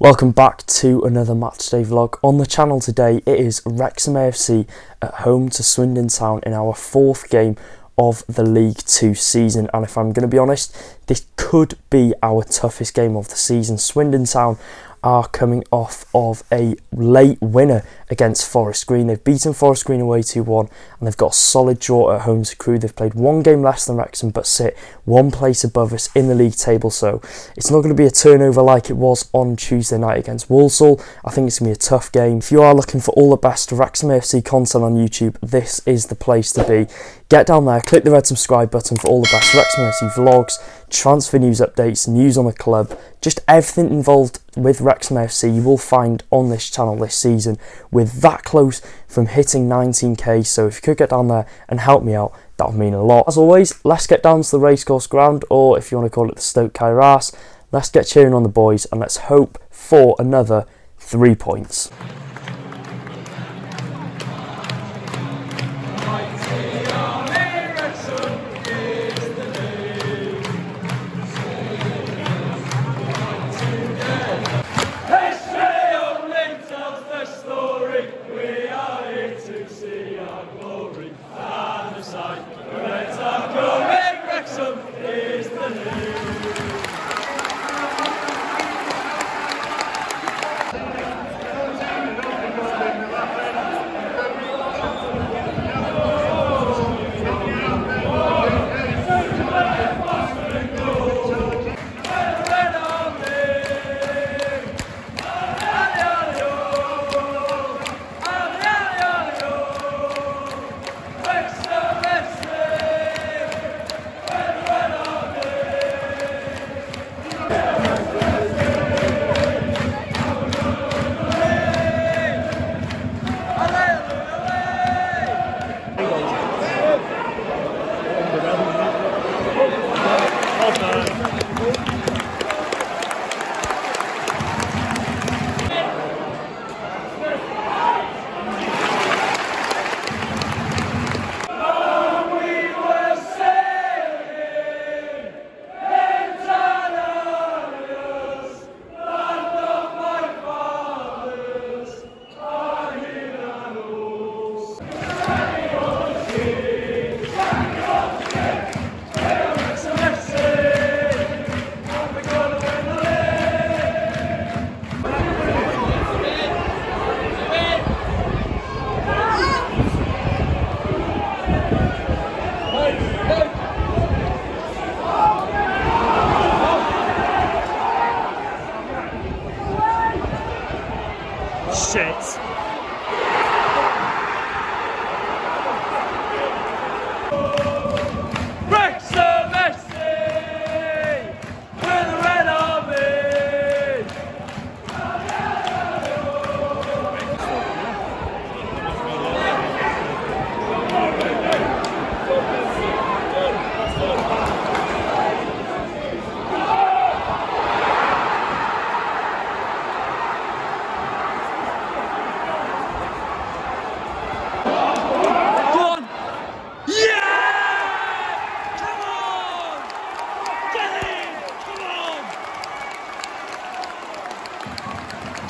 Welcome back to another matchday vlog. On the channel today, it is Wrexham AFC at home to Swindon Town in our fourth game of the League Two season. And if I'm going to be honest, this could be our toughest game of the season. Swindon Town are coming off of a late winner against Forest Green. They've beaten Forest Green away 2 1 and they've got a solid draw at home to Crewe. They've played one game less than Wrexham but sit one place above us in the league table. So it's not going to be a turnover like it was on Tuesday night against Walsall. I think it's going to be a tough game. If you are looking for all the best Wrexham AFC content on YouTube, this is the place to be. Get down there, click the red subscribe button for all the best Wrexham AFC vlogs, transfer news updates, news on the club, just everything involved with Wrexham AFC you will find on this channel this season. We're that close from hitting 19k, so if you could get down there and help me out, that would mean a lot. As always, let's get down to the racecourse ground, or if you want to call it the SToK Cae Ras, let's get cheering on the boys and let's hope for another three points.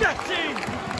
On!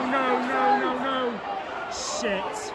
No, no, no, no, no. Shit.